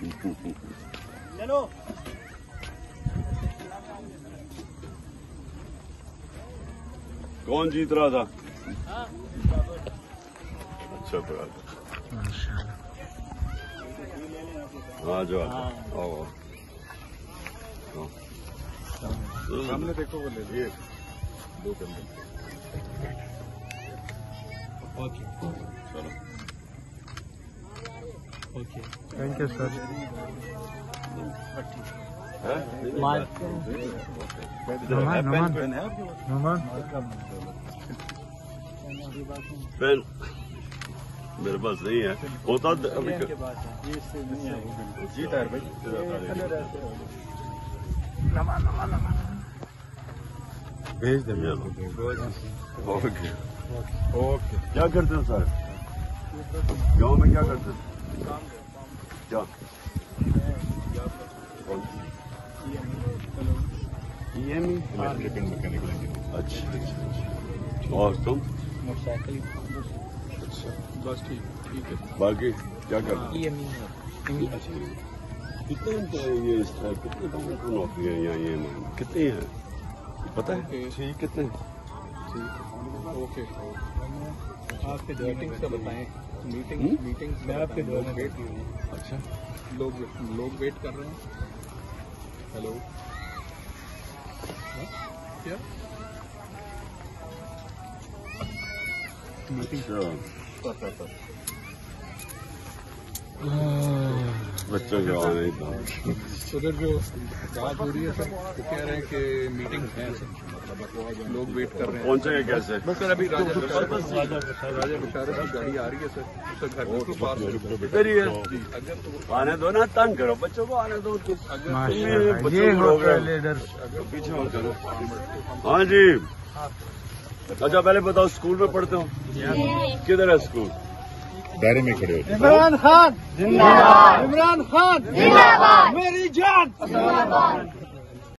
चलो। कौन जीत रहा था? अच्छा पड़ा था आ जाओ आओ। आओ। सामने देखो वो ले ये दो कंधे ओके। चलो। ओके थैंक यू सर है मान नमन नमन पेन है आपके पास? नमन पेन मेरे पास नहीं है होता तो अभी के पास है ये इससे नहीं है जीत है भाई भेज दे ओके ओके क्या करते हो सर गाँव में क्या करते हो क्या अच्छा अच्छा अच्छा और तुम मोटरसाइकिल अच्छा बस ठीक ठीक है। बाकी क्या ई हो? अच्छा कितने ये कितने नौकरी है यहाँ ये कितनी है? पता है? ठीक कितने? ओके आपके मीटिंग्स का बताएँ। मीटिंग हम्म? मीटिंग्स मैं आपके द्वार में वेट अच्छा। लोग लोग वेट कर रहे हैं। हेलो? क्या? अच्छा बच्चों के आने ही था उधर जो बात हो रही है सर वो कह रहे हैं कि मीटिंग है सर लोग वेट कर रहे हैं। पहुँचेंगे कैसे बस सर अभी राजा राजा राजा बुशारत की गाड़ी आ रही है सर उसका घर पास है। जी। अगर तो आने दो ना तंग करो बच्चों को आने दो। तो अगर ये को। लीडर पीछे मत करो। हाँ जी। अच्छा पहले बताओ स्कूल में पढ़ते हो? किधर है स्कूल? दायरे में खड़े होते इमरान खान। जिंदाबाद। इमरान खान। जिंदाबाद। मेरी जान।